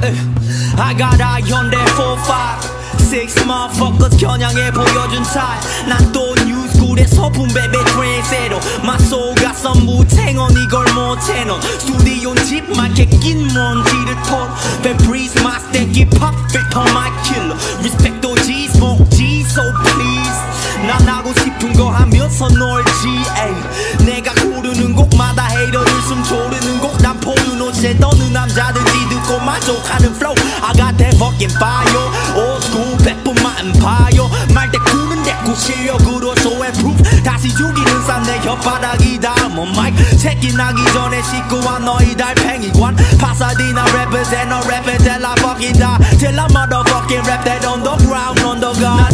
I got eye on that 4-5 Six motherfuckers 겨냥해 보여준 차난또 뉴스쿨에 서품 베베 트랜세로 My soul got some 무탱언 이걸 못해넌 스튜디오 집만게 낀 먼지를 털 Fabrice my stanky perfect on my killer Respect도 G smoke G so please 난 하고 싶은 거 하면서 널 G A 내가 고르는 곡마다 헤이터를 숨 조르는 곡난 포르노 쟤 떠는 남자들 만족하는 flow fucking fire old school 백분만 empire 말대 꾸는 내꾸 실력으로 and proof 다시 죽이는 쌈내 혓바닥이다 뭐 마이크 새끼 나기 전에 씻고와 너희 달팽이관 파사디나 represent no represent la fucking die till I motherfucking rap that on the ground on the ground